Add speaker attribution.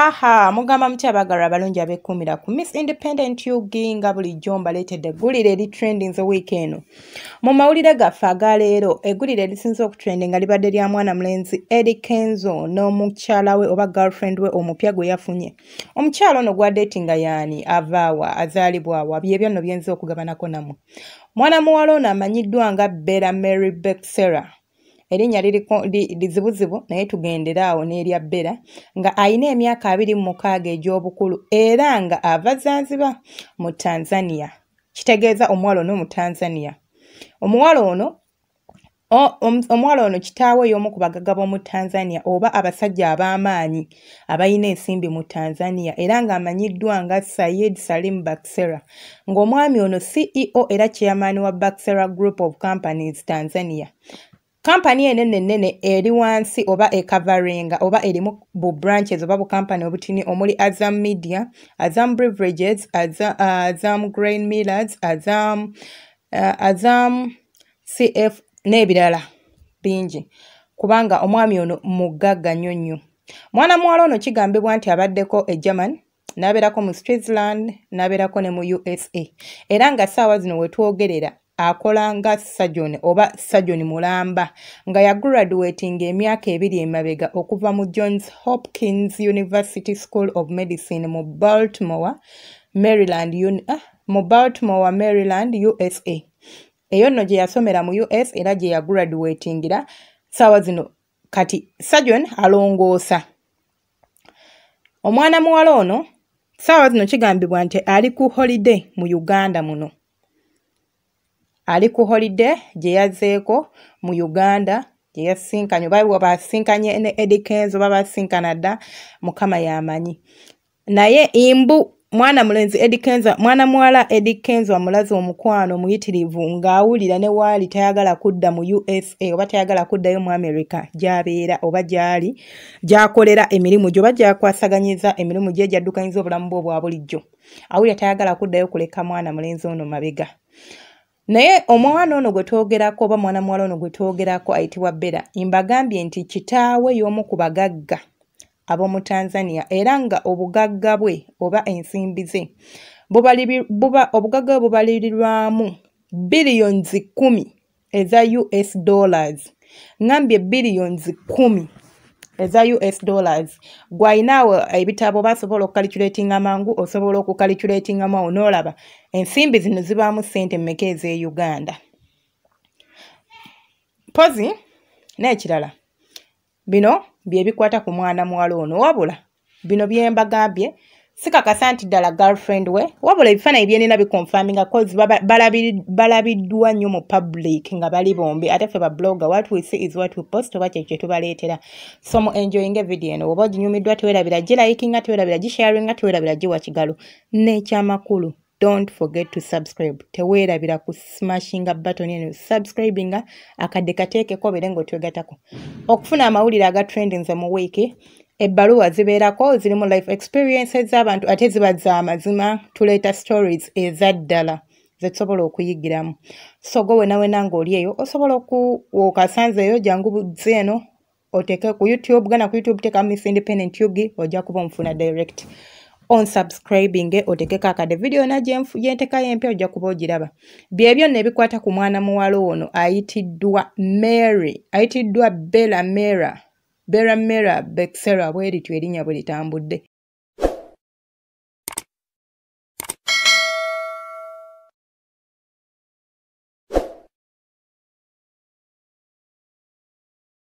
Speaker 1: aha mugamba mutya abaagala abalungi abekkumira ku miss independent ug nga bulijjo mbaleetedde eggulire eritrendinze wiiki eno. Mu mawulire gaffe agaleero eggulire erisinza okutrendinga libadde lya mwana mulenzi edi kenzo n'omukyala we oba girlfriend we omupya gwe yafunye. Omukyala ono gwadeetinga yaani? Avaawa azaalibwawa byebyo nno byenza okugabanako nammwe. Mwana muwala ono amanyiddwa nga bera mary beksera erinnya liriko lizibuzibu naye tugendera awo n'erya bbera nga ayina emyaka abiri mu mukaaga egy'obukulu era nga ava zanziba mu tanzania. Kitegeeza omuwala ono mu tanzania. Omuwala ono omuwala ono kitaawe ey'omu ku bagaga b'omu tanzania oba abasajja ab'amaanyi abalina ensimbi mu tanzania era ng'amanyiddwa nga sayid salim baksera ng'omwami ono ceo era chairman wa baksera group of companies tanzania kampani eno ennene eri wansi oba ekavaringa oba erimu bu branches oba bukampani obutini omuli azam media azam beverages azam grain millers azam uh, azam cf n'ebirala bingi. Kubanga omwami ono mugagga nnyo nnyo. Mwana muwala ono kigambibwa nti abaddeko e german n'abeerako mu switzerland n'abeerako ne mu usa era nga ssaawa zino wetwogerera akola nga sajon oba sajon mulamba nga yagraduatinga emyaka ebiri emabega okuva mu johns hopkins university school of medicine mu baltimore maryland uh, mu baltimore maryland usa eyo nno gye yasomera mu us era gye yagraduatingira saawa zino kati sajon alongoosa. Omwana muwala ono saawa zino kigambibwa nti ali ku holiday mu uganda muno ali ku holide gye yazzeeko mu uganda gye yasinkanye oba basinkanye ne edikenzo oba basinkana dda mukama yamanyi. Naye imbu mwana mulenzi edikenzo mwana muwala edikenzo amulaze omukwano omuyitirivu ng'awulira ne waali tayagala kudda mu usa oba tayagala kuddayo mu america gy'abeera oba gy'ali gy'akolera emirimu gye oba gy'akwasaganyiza emirimu gye gyaddukanyiza obulamu bwe obwa bulijjo. Awulira tayagala kuddayo kuleka mwana mulenzi ono mabega naye omwana ono gwe twogerako oba mwana muwala ono gwe twogerako ayitibwa bera mbagambye nti kitaawe y'omu ku bagagga ab'omu tanzania era nga obugagga bwe oba ensimbi ze obugagga bwe bubalirirwamu biliyonzi kumi eza us dollars. Ngambye biliyonzi kumi eza us dollars. Gw'alinaawo ebitabo basobola okukaliculatinga mangu osobola okukaliculatingamu awo n'olaba ensimbi zino zibaamu ssente mmeka ez'e uganda? Pozi n'ekirala bino bye bikwata ku mwana muwala ono wabula bino bye mbagambye sikakasa nti ddala girlfriend we wabula ebifaananyi byenina bikonfaminga cause balabiddwa nnyo mu public nga bali bombi. Ate ffe babloga what we see is what we post oba kyekyo tubaleetera so mu enjoyinga evidiyo eno oba oginyumiddwa tewerabira girayikinga tewerabira gisharinga tewerabira giwa kigalo n'ekyamakulu don't forget to subscribe. Teweerabira ku smashinga button eno. Subscribinga akadde kateekeko bere ng'otwegatako. Okufuna amawulire aga trendinze mu wiiki ebbaluwa zibeerako zirimu life experiences z'abantu ate ziba za mazima tuleeta stories eza ddala zetusobola okuyigiramu. So gwe wenawena ng'oli eyo osobola okasanzeeyo jangu buzi eno oteeke ku youtube gana ku youtube teeka miss independent yugi ojja kuba omufuna direct. On subscribing otekeko akade video na gyentekayo empya ojja kuba ogiraba. Byebyo nno ebikwata ku mwana muwala ono ayitiddwa mary ayitiddwa bella mera Bera Mera Bexera bwe lityo erinnya bwe litambudde